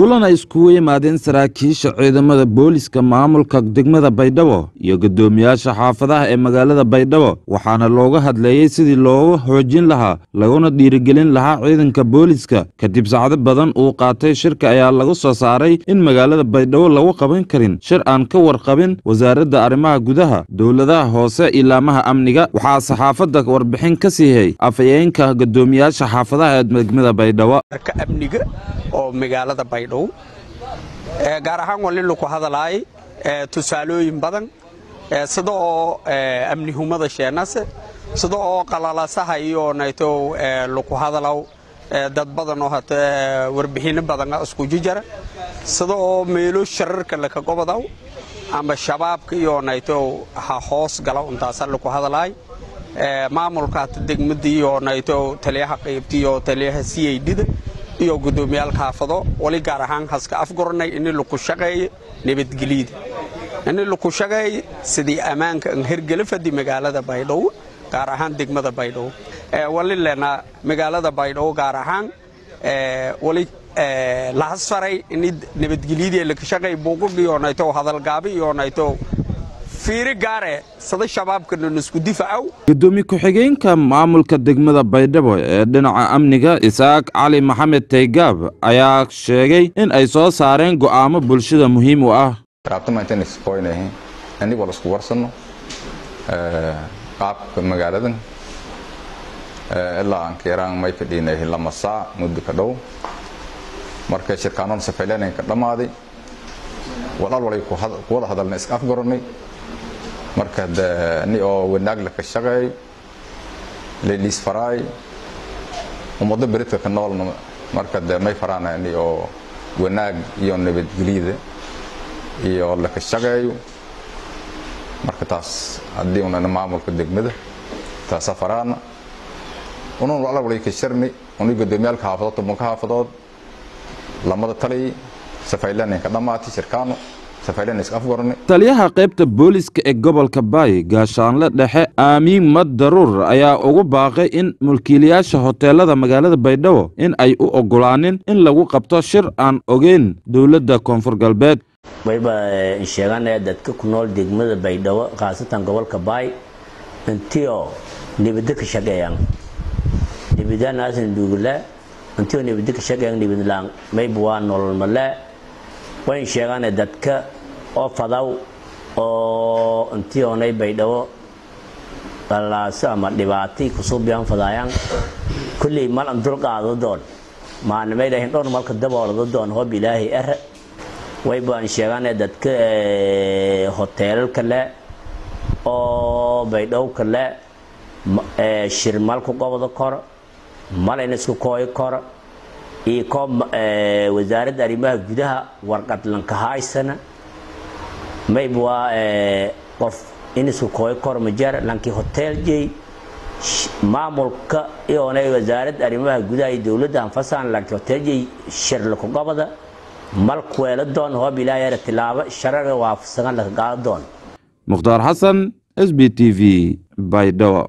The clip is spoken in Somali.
kulan ay iskugu yimaadeen saraakiisha ciidamada booliska maamulka degmada baydhabo iyo guddoomiyaasha xaafadaha ee magaalada baydhabo waxaana looga hadleeyey sidii loogu xoojin lahaa laguna dhiirigelin lahaa ciidanka booliska. Kadib sacdo badan uu qaatay shirka ayaa lagu soo saaray in magaalada baydhabo lagu qaban karin. Shir aan ka warqabin wasaaradda arrimaha gudaha dowladaha hoose ilaamaha amniga. Waxaa saxaafadda warbixin ka siiyey afhayeenka guddoomiyaasha xaafadaha ee degmada baydhabo baydhabo gaar ahaan waa lilaku hadalaay tusaalooyin badan sida oo amni humada sheenase sida oo qalalasaha iyo nayto laku hadalaw dad badan oo hata warbixinno badan isku jijara sida oo meelo shararka laka gobodaw ama shabaabka iyo nayto ha hoos gala untaasa laku hadalaay maamulka hata degmadii iyo nayto taliyaha qaybtii iyo taliyaha c a dda iyo guddoomiyaal xaafado wali gaar ahaan haska afgoranay ini laku shaqeeye nabadgelyada ini laku shaqeeye sidii ammaanka an hergela fadi magaalada baydhabo gaar ahaan degmada baydhabo wali lena magaalada baydhabo gaar ahaan wali lahasfaray ini nabadgelyadii laka shaqeey buuqug iyo nayto hadalgaabi iyo nayto fiiri gaare sada shabaabkana isku difacow gudoomiye ku-xigeenka maamulka degmada baydhabo ee dhinaca amniga isaaq cali maxamed taygaab ayaa sheegay in ay soo saareen go'aamo bulshada muhiim u ah. Anigoo la isku warsanno. Qaabka magaaladan ilaa aan keeraan may fadhiinay lama saac muddo ka dhow. Marka shirkaanoon safaylenayn ka dhammaaday walaal walay ku wada hadalna iska afgarannay marka ni oo wanaag la ka shaqeey leliis faraay ummado beridka ka noolna marka de may faraana ni oo wanaag iyo nabadgelyada iyo la shaqeeyo marka taas haddii unana maamulka degmada taasa faraana unun walaal walay ka sharni uni gudoomiyaalka xaafadood tobanka xaafadood lamada taliy safaylenayn ka dhammaatay shirkaano taliyaha qaybta booliska ee gobolka baay gaashaanle dhexe aamiin mad daruur ayaa ugu baaqay in mulkiilayaasha hoteelada magaalada baydhabo in ay u oggolaanin in lagu qabto shir aan ogeyn dowladda koonfur galbeed. Wayba sheeganaya dadka ku nool degmada baydhabo khaasatan gobolka baay intioo nibado ka shaqeeyaan nibidanaasna duugula intioo nibado ka shaqeeyaan nibidlaan mayba waa nolol malee wayn sheegaane dadka oo fadaw oo intii oonay baydhabo dhalaaso ama dhibaatay kusuubiyaan fadaayaan. Kulley mal an dulqaado doon. Maanimay dhahin dhowr malka daboolado doon hoob ilaahay ere way baan sheegaane dadka hoteelal kale oo baydhabo kale shir mal ku gobodo kor malayna isku kooyi kor iyo koob wasaaradda arrimaha gudaha warqad lankahaysana mayb waa qof inisku kooy kormajar lankii hotel jey maamulka iyoonay wasaaradda arrimaha gudaha iyo dowladda anfasaan lankii hotel jey shirlaku gobada malkuweelo doon hoob ilaahayara tilaabo sharaga waafsagan laka gaado doon. Mukhtaar xasan s b t v baydhabo